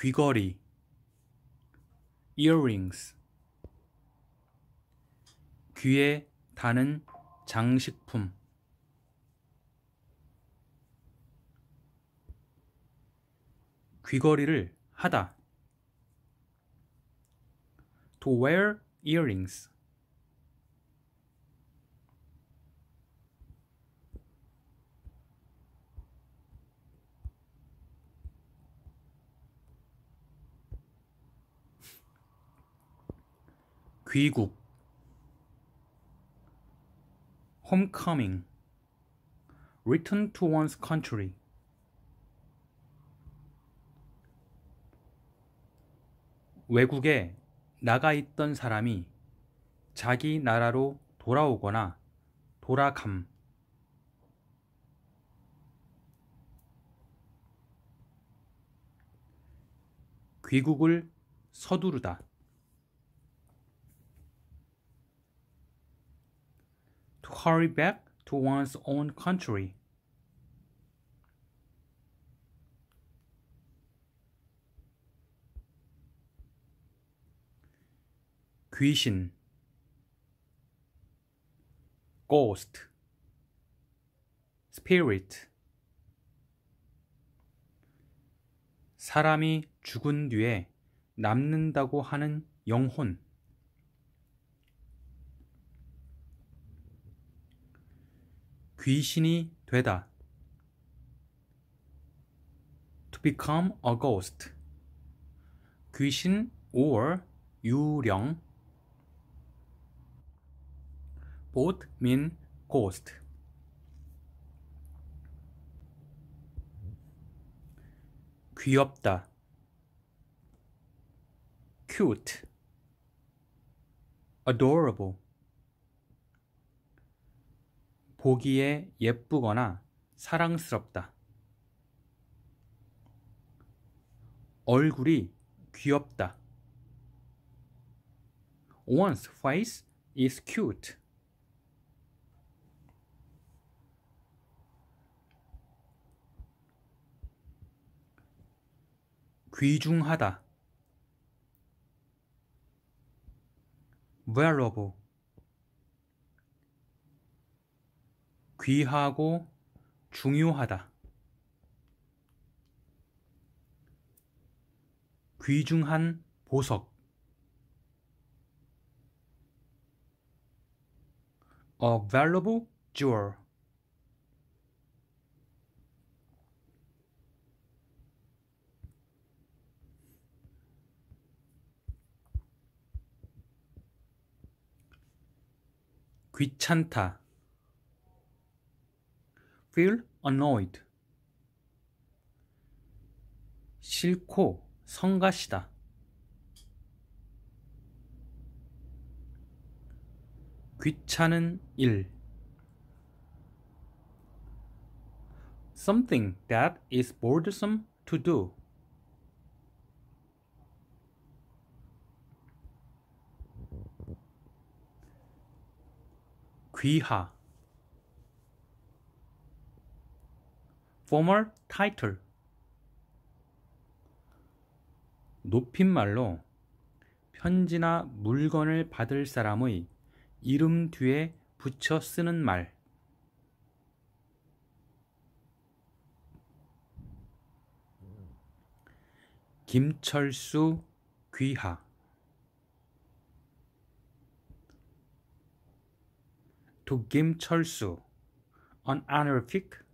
귀걸이 earrings 귀에 다는 장식품 귀걸이를 하다 to wear earrings 귀국. Homecoming. Return to one's country. 외국에 나가 있던 사람이 자기 나라로 돌아오거나 돌아감. 귀국을 서두르다 hurry back to one's own country. 귀신 ghost spirit 사람이 죽은 뒤에 남는다고 하는 영혼 귀신이 되다. To become a ghost. 귀신 or 유령. Both mean ghost. 귀엽다. cute. adorable. 보기에 예쁘거나 사랑스럽다. 얼굴이 귀엽다. One's face is cute. 귀중하다. valuable 귀하고 중요하다. 귀중한 보석. A valuable jewel. 귀찮다. Feel annoyed. 싫고 성가시다. 귀찮은 일. Something that is bothersome to do. 귀하 formal title. 높임말로 편지나 물건을 받을 사람의 이름 뒤에 붙여 쓰는 말. 김철수 귀하. To 김철수 an honorific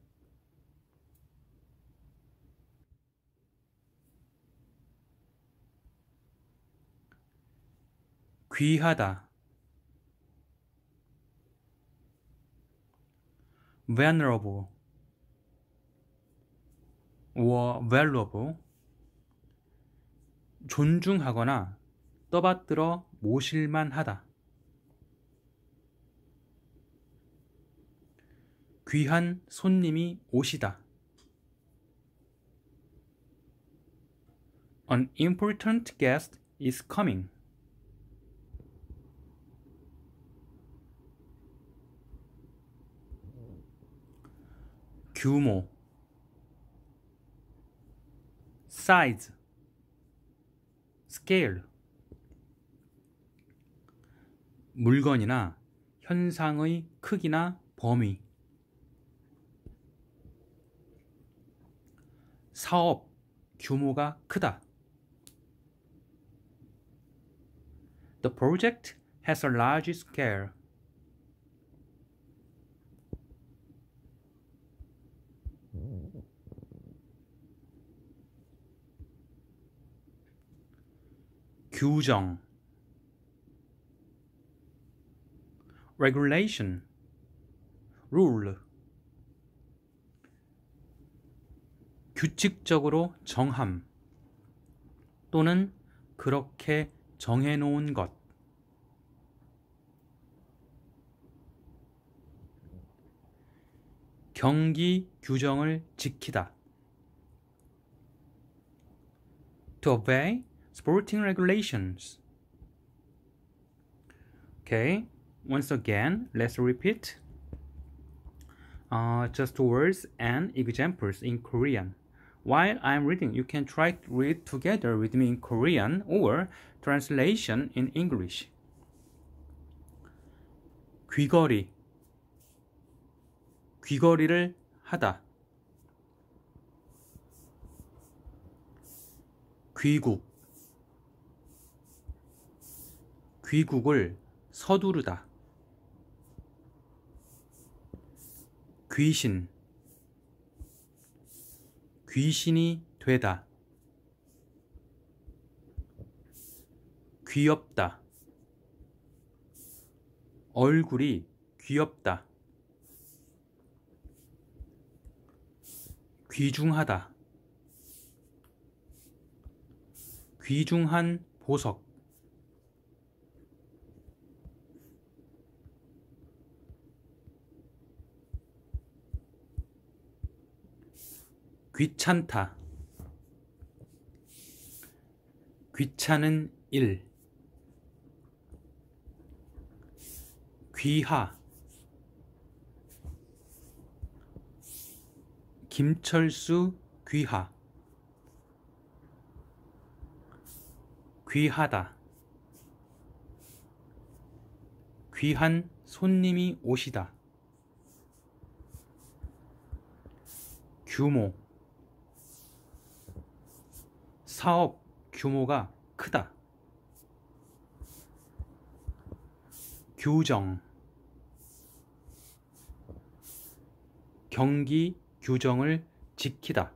귀하다 venerable or valuable 존중하거나 떠받들어 모실만 하다. 귀한 손님이 오시다. An important guest is coming. 규모 size scale 물건이나 현상의 크기나 범위 사업 규모가 크다. The project has a large scale. 규정. Regulation. Rule. 규칙적으로 정함. 또는 그렇게 정해 놓은 것. 경기 규정을 지키다. To obey sporting regulations okay once again let's repeat uh, just words and examples in Korean while I'm reading, you can try to read together with me in Korean or translation in English. 귀걸이 귀걸이를 하다 귀국 귀국을 서두르다 귀신 귀신이 되다. 귀엽다. 얼굴이 귀엽다. 귀중하다. 귀중한 보석. 귀찮다. 귀찮은 일. 귀하. 김철수 귀하. 귀하다. 귀한 손님이 오시다. 규모. 사업 규모가 크다. 규정 경기 규정을 지키다.